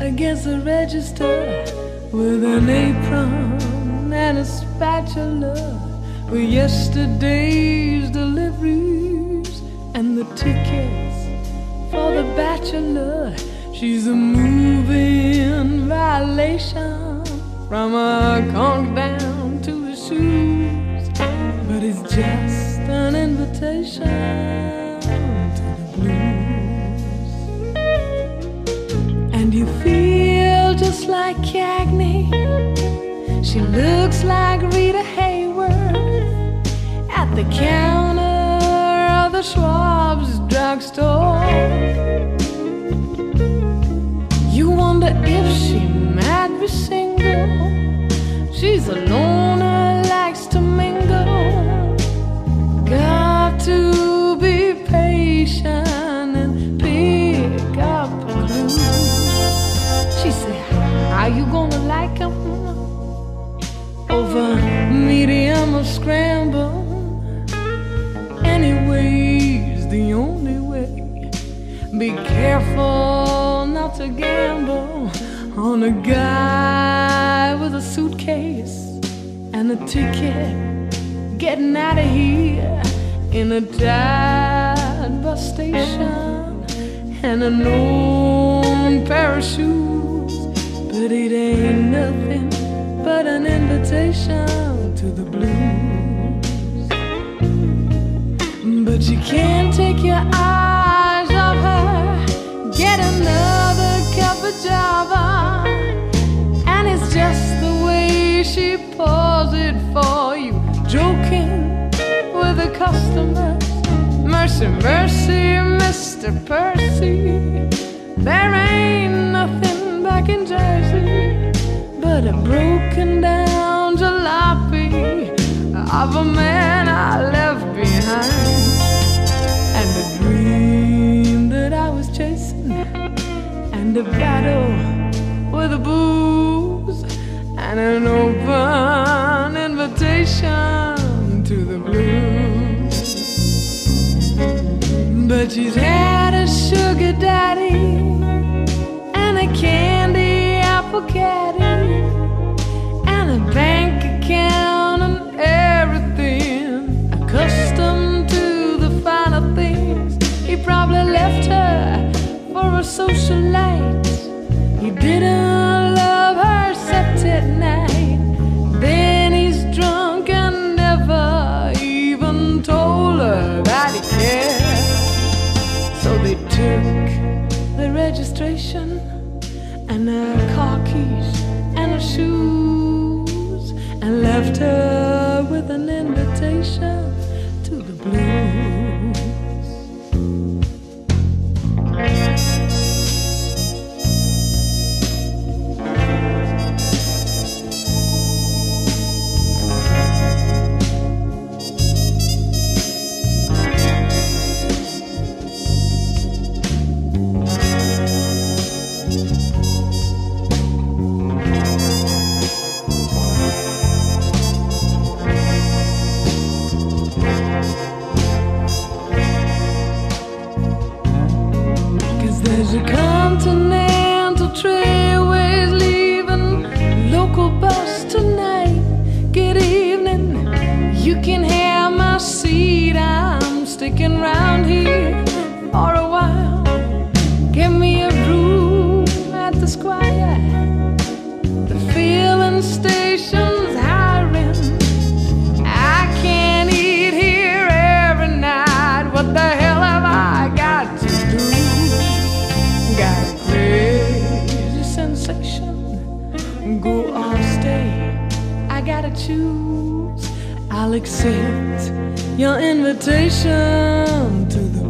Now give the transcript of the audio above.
against the register with an apron and a spatula with yesterday's deliveries and the tickets for the bachelor. She's a moving violation from a conk down feel just like Cagney. She looks like Rita Hayworth at the counter of the Schwab's you gonna like? Over medium or scramble. Anyway's the only way. Be careful not to gamble on a guy with a suitcase and a ticket getting out of here in a tight bus station and a known pair of shoes. But it ain't nothing but an invitation to the blues. But you can't take your eyes off her. Get another cup of java. And it's just the way she pours it for you. Joking with the customers. Mercy, mercy, Mr. Percy. There ain't nothing back in Jersey but a broken down jalopy of a man I left behind. And a dream that I was chasing, and a battle with the booze, and an open invitation to the blues. But she's had a sugar a socialite. He didn't love her except at night. Then he's drunk and never even told her that he cared. So they took the registration and her car keys you can have my seat. I'm sticking around here for a while. Give me a room at the Squire. The filling station's hiring. I can't eat here every night. What the hell have I got to do? Got a crazy sensation. Go or stay. I gotta choose. I'll accept your invitation to the